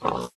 Oh.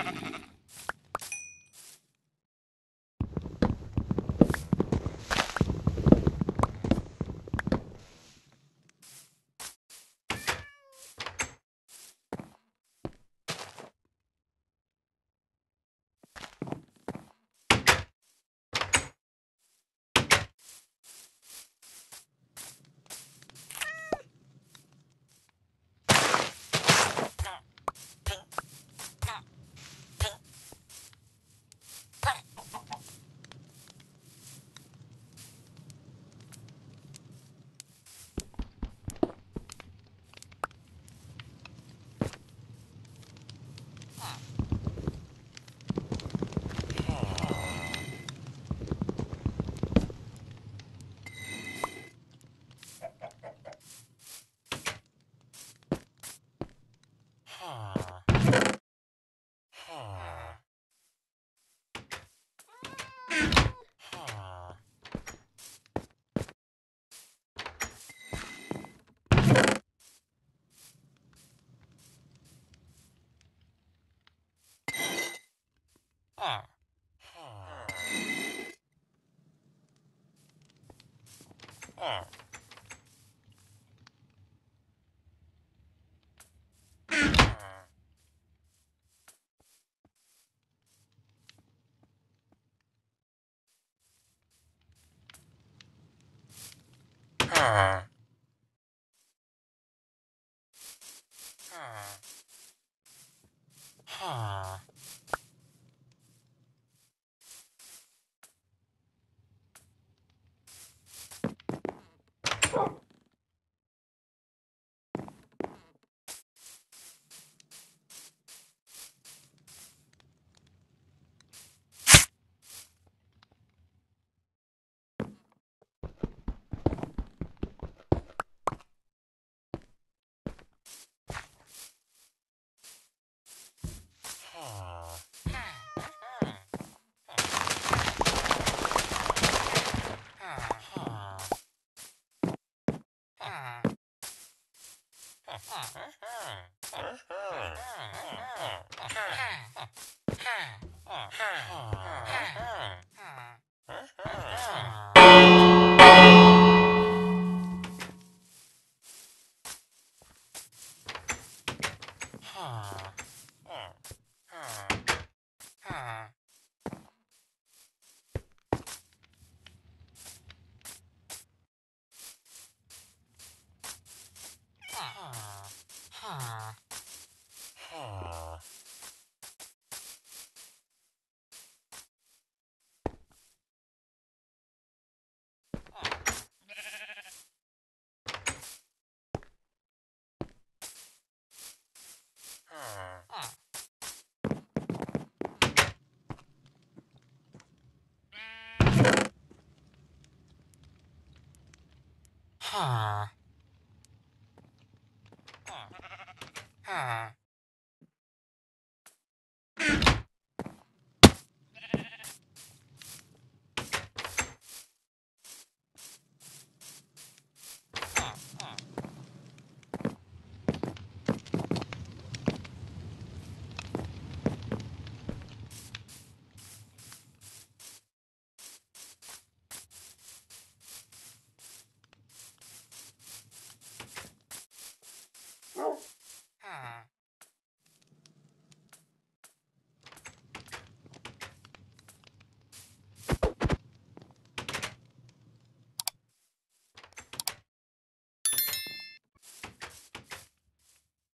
Huh.